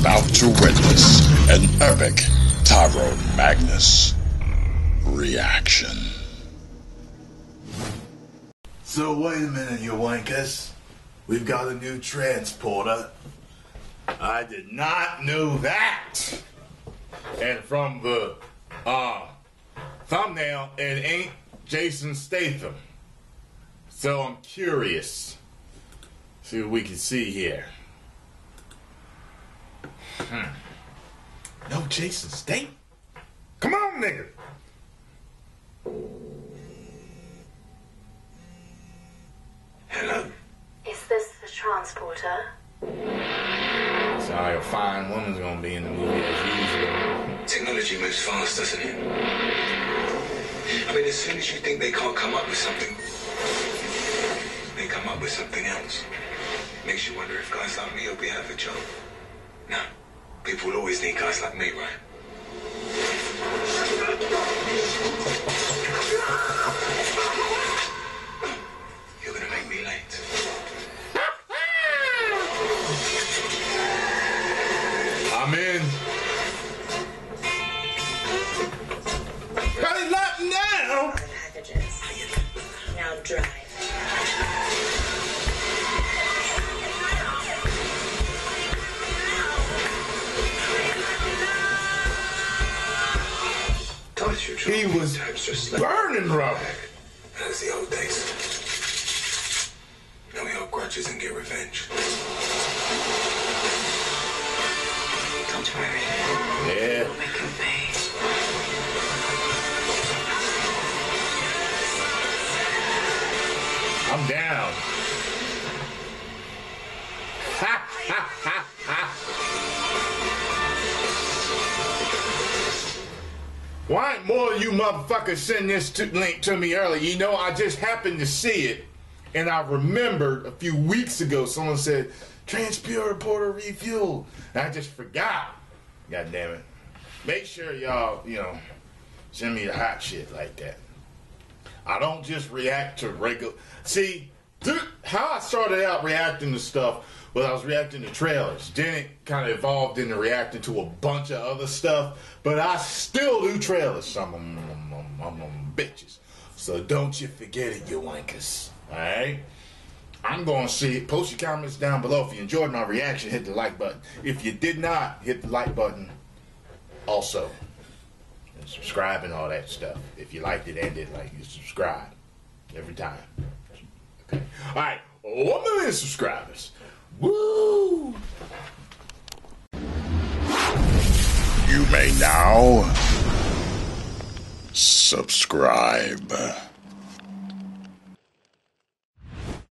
about to witness an epic Tyrone Magnus reaction. So wait a minute, you wankers. We've got a new transporter. I did not know that. And from the uh, thumbnail, it ain't Jason Statham. So I'm curious. See what we can see here. Hmm. No Jason Statham. Come on, nigga. Hello? Is this the transporter? Sorry, a fine woman's gonna be in the movie as usual. Technology moves fast, doesn't it? I mean, as soon as you think they can't come up with something, they come up with something else. Makes you wonder if guys like me will be out of a job. People always need guys like me, right? You're gonna make me late. I'm in. He was times just like burning rubber. That's the old days. Now we hold grudges and get revenge. Don't worry. Yeah. We'll make him pay. I'm down. Why ain't more of you motherfuckers send this to, link to me early? You know, I just happened to see it, and I remembered a few weeks ago someone said, Transpure Porter refuel. And I just forgot. God damn it. Make sure y'all, you know, send me the hot shit like that. I don't just react to regular. See, th- how I started out reacting to stuff was I was reacting to trailers. Then it kind of evolved into reacting to a bunch of other stuff. But I still do trailers. Some of them, bitches. So don't you forget it, you wankers. All right. I'm going to see it. Post your comments down below. If you enjoyed my reaction, hit the like button. If you did not, hit the like button also and subscribe and all that stuff. If you liked it and didn't like it, subscribe every time. Okay. All right. One million subscribers. Now subscribe.